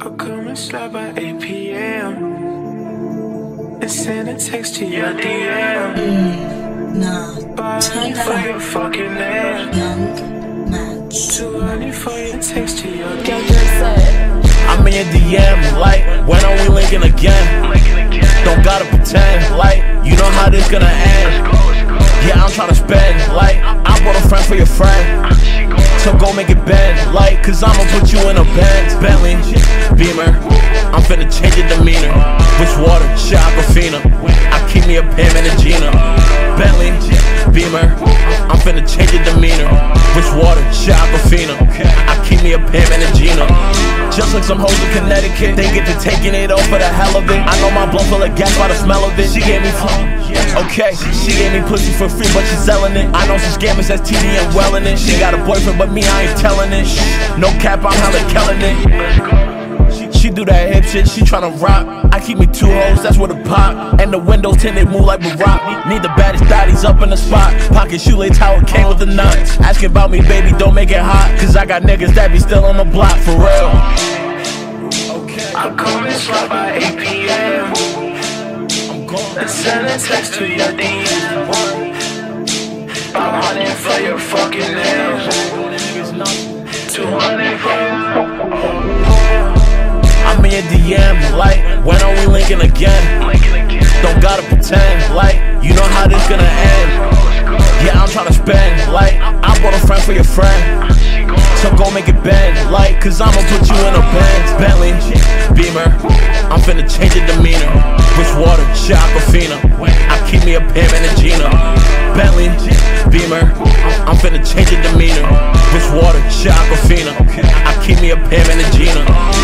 I'll come and slide by 8 p.m. And send a text to your DM. Mm, nah, turn for that your up. fucking name. Young Madz. Too early for your text to your Yo, DM. just said. I'm in your DM, like, when are we linking again? Don't gotta pretend, like, you know how this gonna end. Yeah, I'm tryna spend, like, I brought a friend for your friend. So go make it bend, like, cause I'ma put you in a Benz, Bentley, Beamer. I'm finna change your demeanor. Which water? Shit, Aquafina. I keep me a Pam and a Gina. Bentley, Beamer. I'm finna change your demeanor. Aquafina. I keep me a Pam and a Gina. Just like some hoes in Connecticut, they get to taking it off for the hell of it. I know my blood full of gas by the smell of it. She gave me Okay, she gave me pussy for free, but she's selling it. I know she scamming, says TD and well in it. She got a boyfriend, but me, I ain't telling it. No cap, I'm hella killing it. She, do that hip shit, she tryna rock. I keep me two hoes, that's where the pop. And the windows tinted, move like Barack. Need the baddest daddies up in the spot. Pocket shoelace, how it came with the nuts. Asking about me, baby, don't make it hot. Cause I got niggas that be still on the block, for real. Come and slide by 8 p.m. I'm. And send a text to your DM. I'm hunting for your fucking name. 200 for I'm in your DM, like, when are we linking again? Don't gotta pretend, like, you know how this gonna end. Yeah, I'm tryna spend, for your friend. So go make it bend, like, cause I'ma put you in a Benz, Bentley, Beamer. I'm finna change your demeanor. Which water? Shit, I keep me a Pam and a Gina. Bentley, Beamer. I'm finna change your demeanor. Which water? Shit, I keep me a Pam and a Gina.